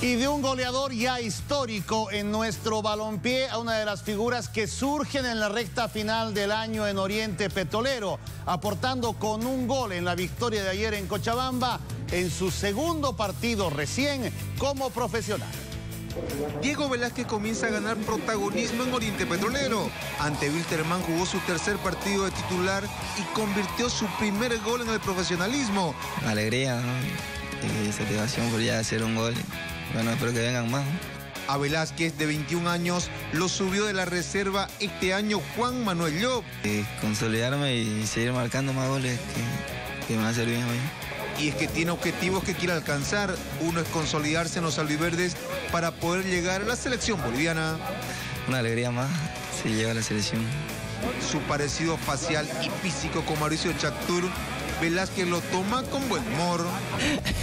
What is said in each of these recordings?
Y de un goleador ya histórico en nuestro balompié a una de las figuras que surgen en la recta final del año en Oriente Petrolero, aportando con un gol en la victoria de ayer en Cochabamba en su segundo partido recién como profesional. Diego Velázquez comienza a ganar protagonismo en Oriente Petrolero. Ante Wilterman jugó su tercer partido de titular y convirtió su primer gol en el profesionalismo. Alegría y satisfacción por ya hacer un gol. Bueno, espero que vengan más. A Velázquez, de 21 años, lo subió de la reserva este año Juan Manuel Llop. consolidarme y seguir marcando más goles que, que me va a servir bien hoy. Y es que tiene objetivos que quiere alcanzar. Uno es consolidarse en los albiverdes para poder llegar a la selección boliviana. Una alegría más si llega a la selección. Su parecido facial y físico con Mauricio Chactur Velázquez lo toma con buen humor.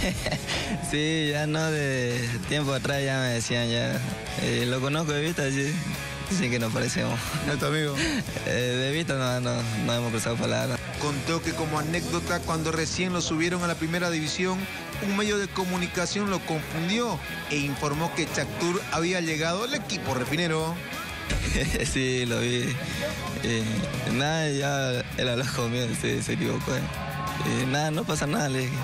sí, ya no, de tiempo atrás ya me decían ya. Eh, lo conozco de vista, sí. Sí que nos parecemos. ¿Es tu amigo? Eh, de vista no, no, no hemos cruzado palabras. Contó que como anécdota, cuando recién lo subieron a la primera división, un medio de comunicación lo confundió e informó que Chactur había llegado al equipo refinero. sí, lo vi. Eh, nada, ya él habló conmigo, se, se equivocó. Eh, nada, no pasa nada, le dije.